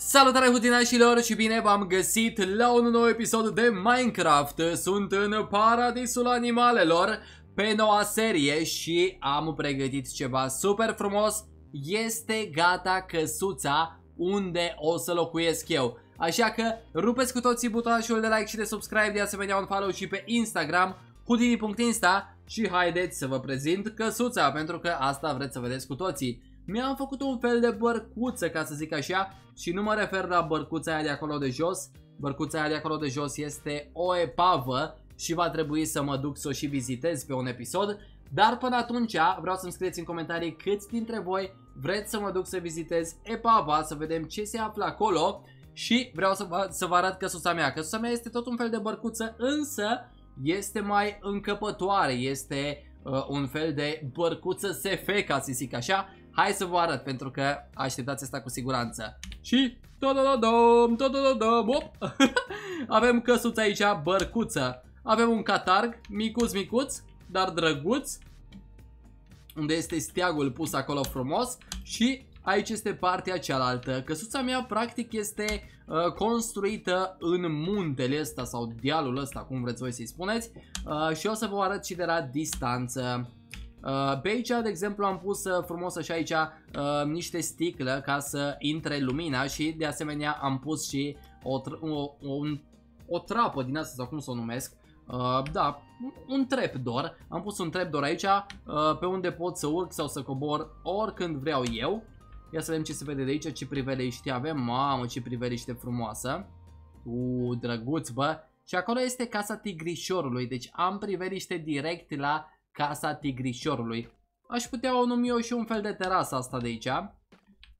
Salutare hutinașilor și bine v-am găsit la un nou episod de Minecraft. Sunt în paradisul animalelor pe noua serie și am pregătit ceva super frumos. Este gata căsuța unde o să locuiesc eu. Așa că rupeți cu toții butonul de like și de subscribe De asemenea un follow și pe Instagram Houdini.insta Și haideți să vă prezint căsuța Pentru că asta vreți să vedeți cu toții mi-am făcut un fel de bărcuță, ca să zic așa, și nu mă refer la bărcuța aia de acolo de jos. Bărcuța aia de acolo de jos este o epavă și va trebui să mă duc să o și vizitez pe un episod. Dar până atunci vreau să-mi scrieți în comentarii câți dintre voi vreți să mă duc să vizitez epava, să vedem ce se află acolo. Și vreau să vă, să vă arăt căsuța mea. Căsuța mea este tot un fel de bărcuță, însă este mai încăpătoare, este uh, un fel de bărcuță SF, ca să zic așa. Hai să vă arăt, pentru că așteptați asta cu siguranță. Și todododom, todododom, op. Avem căsuța aici, bărcuță. Avem un catarg, micuț, micuț, dar drăguț. Unde este steagul pus acolo frumos. Și aici este partea cealaltă. Căsuța mea practic este uh, construită în muntele ăsta sau dealul ăsta, cum vreți voi să-i spuneți. Uh, și o să vă arăt și de la distanță. Uh, pe aici, de exemplu, am pus uh, frumos așa aici uh, niște sticlă ca să intre lumina și de asemenea am pus și o, o, o, o trapă din asta sau cum să o numesc. Uh, da, un trapdoor. Am pus un trapdoor aici uh, pe unde pot să urc sau să cobor oricând vreau eu. Ia să vedem ce se vede de aici, ce priveliște avem. Mamă, ce priveliște frumoasă. Uuu, drăguț, bă. Și acolo este casa tigrișorului, deci am priveliște direct la Casa Tigrișorului. Aș putea o numi eu și un fel de terasă asta de aici.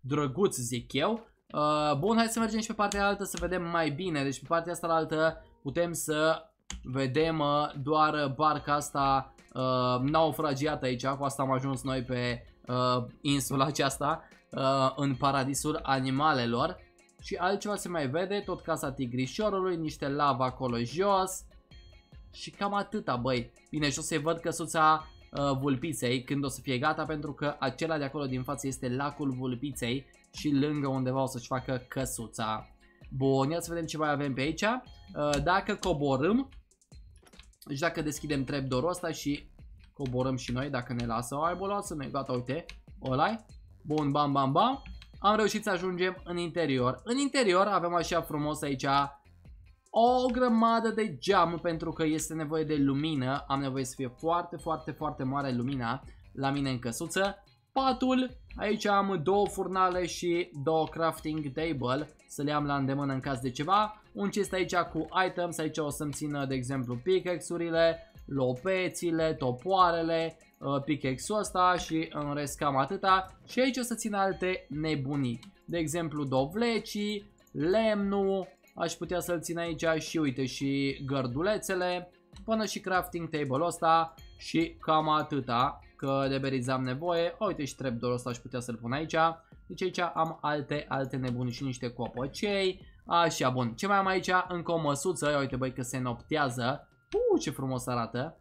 Drăguț, zic eu. Uh, bun, hai să mergem și pe partea altă să vedem mai bine. Deci pe partea asta altă putem să vedem uh, doar barca asta uh, naufragiată aici. Cu asta am ajuns noi pe uh, insula aceasta uh, în paradisul animalelor. Și altceva se mai vede, tot casa tigrișorului, niște lava acolo jos. Și cam atâta, băi. Bine, și o să-i văd căsuța uh, vulpiței când o să fie gata, pentru că acela de acolo din față este lacul vulpiței și lângă undeva o să-și facă căsuța. Bun, ia să vedem ce mai avem pe aici. Uh, dacă coborâm, deci dacă deschidem trapdoor-ul ăsta și coborâm și noi, dacă ne lasă, ai bă, lasă-ne, gata, uite, ăla Bun, bam, bam, bam. Am reușit să ajungem în interior. În interior avem așa frumos aici o grămadă de geam pentru că este nevoie de lumină. Am nevoie să fie foarte, foarte, foarte mare lumina la mine în căsuță. Patul, aici am două furnale și două crafting table să le am la îndemână în caz de ceva. Un chest aici cu items, aici o să-mi țină de exemplu pickaxe-urile, lopețile, topoarele, uh, pickaxe-ul ăsta și în rest cam atâta. Și aici o să țin alte nebunii, de exemplu dovlecii, lemnul, Aș putea să-l țin aici și uite și gărdulețele până și crafting table ăsta și cam atâta că de beriz am nevoie. O, uite și trapdoor ăsta aș putea să-l pun aici. Deci aici am alte, alte nebuni și niște copăcei. Așa, bun. Ce mai am aici? Încă o măsuță. Ia uite băi că se noptează. Uh, ce frumos arată.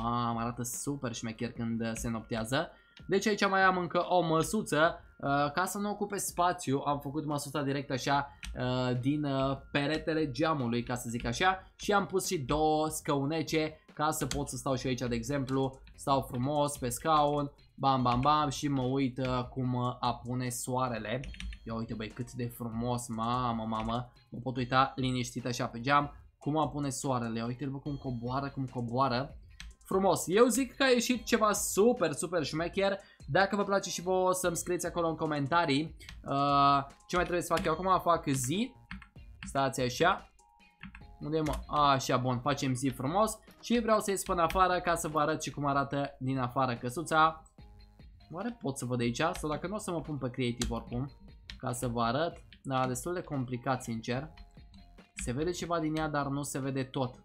Mamă, arată super șmecher când se noptează. Deci aici mai am încă o măsuță uh, ca să nu ocupe spațiu. Am făcut măsuța direct așa uh, din uh, peretele geamului, ca să zic așa. Și am pus și două scăunece ca să pot să stau și aici, de exemplu. Stau frumos pe scaun, bam, bam, bam și mă uit uh, cum uh, apune soarele. Ia uite băi cât de frumos, mamă, mamă. Mă pot uita liniștit așa pe geam cum apune soarele. Uite-l cum coboară, cum coboară frumos. Eu zic că a ieșit ceva super, super șmecher. Dacă vă place și vouă să-mi scrieți acolo în comentarii uh, ce mai trebuie să fac eu. Acum fac zi. Stați așa. Unde mă? Așa, bun, facem zi frumos. Și vreau să ies până afară ca să vă arăt și cum arată din afară căsuța. Oare pot să văd aici? Sau dacă nu o să mă pun pe creative oricum. Ca să vă arăt. Da, destul de complicat, sincer. Se vede ceva din ea, dar nu se vede tot.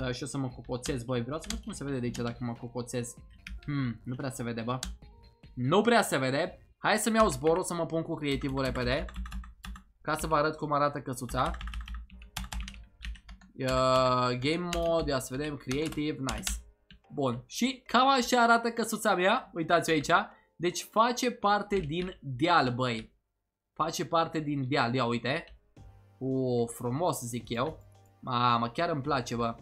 Uh, și o să mă cocoțez, băi, vreau să văd cum se vede de aici dacă mă cocoțez. Hmm, nu prea se vede, bă. Nu prea se vede. Hai să-mi iau zborul, să mă pun cu creative-ul repede. Ca să vă arăt cum arată căsuța. Uh, game mode, ia să vedem, creative, nice. Bun, și cam așa arată căsuța mea, uitați-o aici. Deci face parte din deal, băi. face parte din deal. Ia uite. O, frumos zic eu. Mamă, chiar îmi place, bă.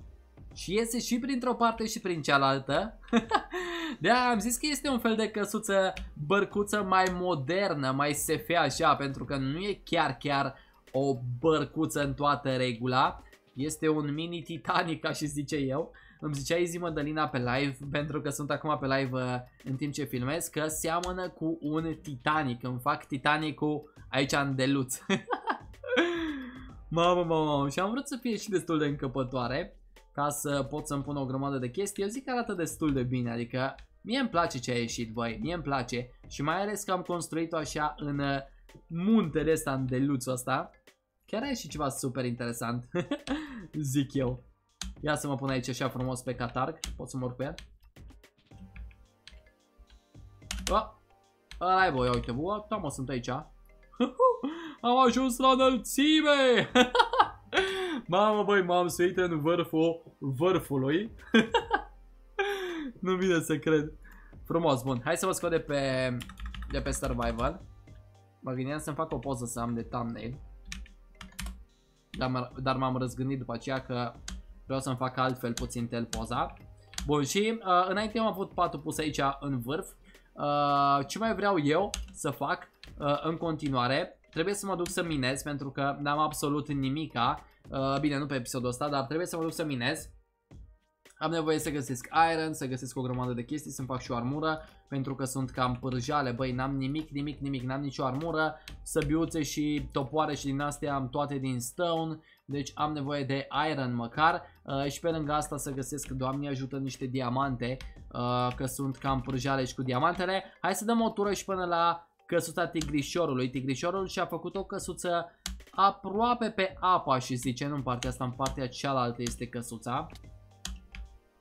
Și iese și printr-o parte și prin cealaltă. de am zis că este un fel de căsuță bărcuță mai modernă, mai SF așa, pentru că nu e chiar chiar o bărcuță în toată regula. Este un mini Titanic, ca și zice eu. Îmi zicea Izzy Mădălina pe live, pentru că sunt acum pe live uh, în timp ce filmez, că seamănă cu un Titanic. Îmi fac Titanicul aici în deluț. mamă, mamă, mamă. Și am vrut să fie și destul de încăpătoare ca să pot să-mi pun o grămadă de chestii. Eu zic că arată destul de bine, adică mie îmi place ce a ieșit, băi, mie îmi place. Și mai ales că am construit-o așa în uh, muntele ăsta, în deluțul ăsta. Chiar a ieșit ceva super interesant, zic eu. Ia să mă pun aici așa frumos pe catarg, pot să mă urc pe el. Oh, ăla bă, uite, bă, da mă, sunt aici. Am ajuns la înălțime! Mamă, băi, m-am suit în vârful vârfului. nu vine să cred. Frumos, bun. Hai să vă scot de pe, de pe survival. Mă gândeam să-mi fac o poză să am de thumbnail. Dar m-am răzgândit după aceea că vreau să-mi fac altfel puțin tel poza. Bun, și uh, înainte am avut patul pus aici în vârf. Uh, ce mai vreau eu să fac uh, în continuare? Trebuie să mă duc să minez pentru că n-am absolut nimica Uh, bine, nu pe episodul ăsta, dar trebuie să mă duc să minez. Am nevoie să găsesc iron, să găsesc o grămadă de chestii, să-mi fac și o armură, pentru că sunt cam pârjale, băi, n-am nimic, nimic, nimic, n-am nicio armură, săbiuțe și topoare și din astea am toate din stone, deci am nevoie de iron măcar uh, și pe lângă asta să găsesc, doamne ajută, niște diamante, uh, că sunt cam pârjale și cu diamantele. Hai să dăm o tură și până la căsuța tigrișorului. Tigrișorul și-a făcut o căsuță aproape pe apa și zice, nu în partea asta, în partea cealaltă este căsuța.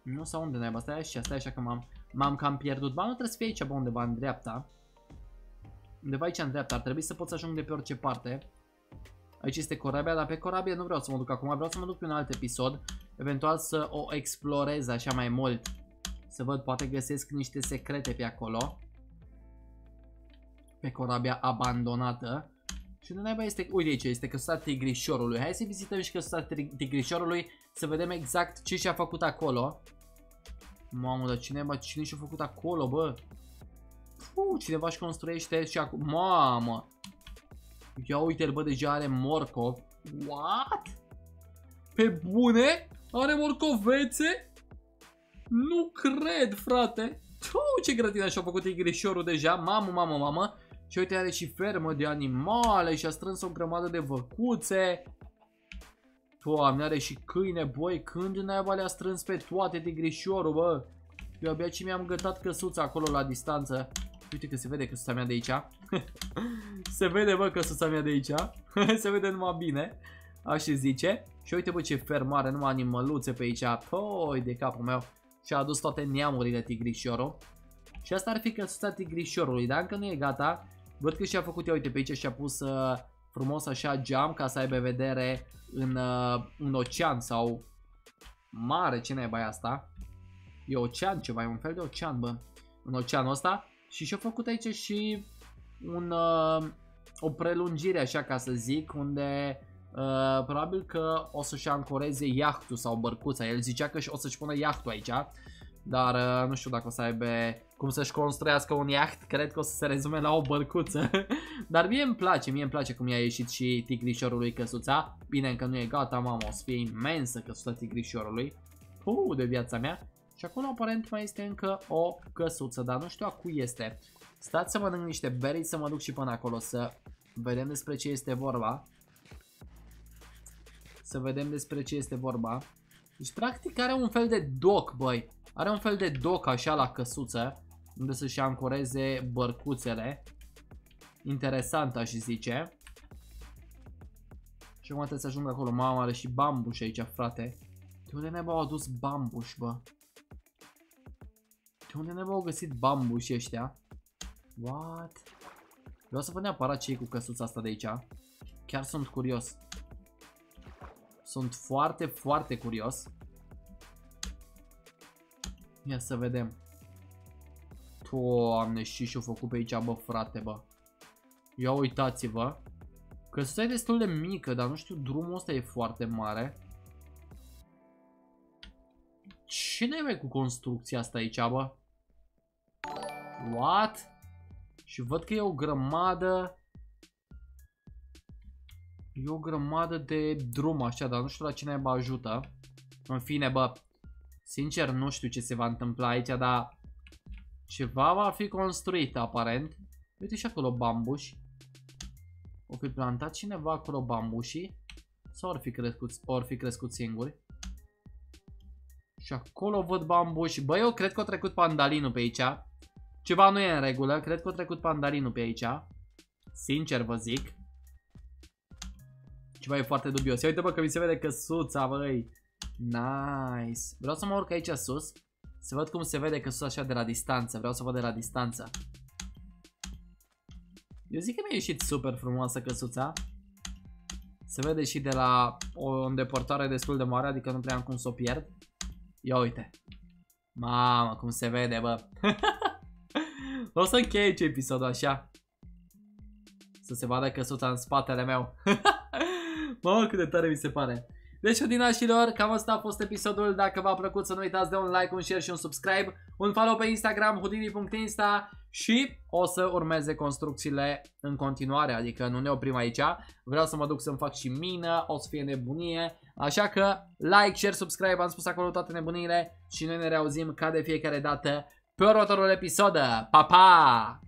Nu sau unde naiba, stai așa, stai așa că m-am cam pierdut. Ba, nu trebuie să fie aici, bă, undeva în dreapta. Undeva aici în dreapta, ar trebui să pot să ajung de pe orice parte. Aici este corabia, dar pe corabia nu vreau să mă duc acum, vreau să mă duc pe un alt episod. Eventual să o explorez așa mai mult. Să văd, poate găsesc niște secrete pe acolo. Pe corabia abandonată. Și de naiba este, uite aici, este căsuța tigrișorului. Hai să vizităm și căsuța tigrișorului să vedem exact ce și-a făcut acolo. Mamă, dar cine, bă, cine și-a făcut acolo, bă? Puh, cineva își construiește și acum, mamă. Ia uite-l, bă, deja are morcov. What? Pe bune? Are morcovețe? Nu cred, frate. Tu, ce grătină și-a făcut tigrișorul deja. Mamă, mamă, mamă. Și uite, are și fermă de animale și a strâns o grămadă de văcuțe. Doamne, are și câine, băi, când naiba le-a strâns pe toate tigrișorul, bă. Eu abia ce mi-am gătat căsuța acolo la distanță. Uite că se vede căsuța mea de aici. se vede, bă, căsuța mea de aici. se vede numai bine. Așa zice. Și uite, bă, ce fermare, numai animăluțe pe aici. Păi, de capul meu. Și a adus toate neamurile tigrișorul. Și asta ar fi căsuța tigrișorului, dar încă nu e gata. Văd că și-a făcut, ia uite, pe aici și-a pus uh, frumos așa geam ca să aibă vedere în uh, un ocean sau mare, ce naiba asta? E ocean ceva, e un fel de ocean, bă, în oceanul ăsta. Și și-a făcut aici și un, uh, o prelungire, așa ca să zic, unde uh, probabil că o să-și ancoreze iahtul sau bărcuța. El zicea că o să-și pună iahtul aici, dar uh, nu știu dacă o să aibă cum să-și construiască un iaht, cred că o să se rezume la o bărcuță. Dar mie îmi place, mie îmi place cum i-a ieșit și tigrișorului căsuța. Bine că nu e gata, mamă, o să fie imensă căsuța tigrișorului. Puh, de viața mea. Și acolo aparent mai este încă o căsuță, dar nu știu a cui este. Stați să mănânc niște berry să mă duc și până acolo să vedem despre ce este vorba. Să vedem despre ce este vorba. Deci practic are un fel de doc, băi. Are un fel de doc așa la căsuță unde să-și ancoreze bărcuțele. Interesant aș zice. Și acum trebuie să ajung acolo. Mama are și bambuș aici, frate. De unde ne au adus bambuș, bă? De unde ne au găsit bambuș ăștia? What? Vreau să văd neapărat ce e cu căsuța asta de aici. Chiar sunt curios. Sunt foarte, foarte curios. Ia să vedem. Doamne, și și-o făcut pe aici, bă, frate, bă. Ia uitați-vă. Căsuța e destul de mică, dar nu știu, drumul ăsta e foarte mare. Ce ne cu construcția asta aici, bă? What? Și văd că e o grămadă... E o grămadă de drum așa, dar nu știu la cine bă ajută. În fine, bă, sincer nu știu ce se va întâmpla aici, dar ceva va fi construit aparent. Uite și acolo bambuși. O fi plantat cineva acolo bambușii? Sau ori fi crescut, ori fi crescut singuri? Și acolo văd bambuși. Bă, eu cred că a trecut pandalinul pe aici. Ceva nu e în regulă. Cred că a trecut pandalinul pe aici. Sincer vă zic. Ceva e foarte dubios. Ia uite bă că mi se vede căsuța, băi. Nice. Vreau să mă urc aici sus. Să văd cum se vede căsuța așa de la distanță. Vreau să văd de la distanță. Eu zic că mi-a ieșit super frumoasă căsuța. Se vede și de la o îndepărtare destul de mare, adică nu prea am cum să o pierd. Ia uite. Mamă, cum se vede, bă. o să închei aici episodul așa. Să se vadă căsuța în spatele meu. Mamă, cât de tare mi se pare. Deci, odinașilor, cam asta a fost episodul. Dacă v-a plăcut, să nu uitați de un like, un share și un subscribe. Un follow pe Instagram, houdini.insta și o să urmeze construcțiile în continuare, adică nu ne oprim aici. Vreau să mă duc să-mi fac și mină, o să fie nebunie. Așa că like, share, subscribe, am spus acolo toate nebunile și noi ne reauzim ca de fiecare dată pe următorul episod. Pa, pa!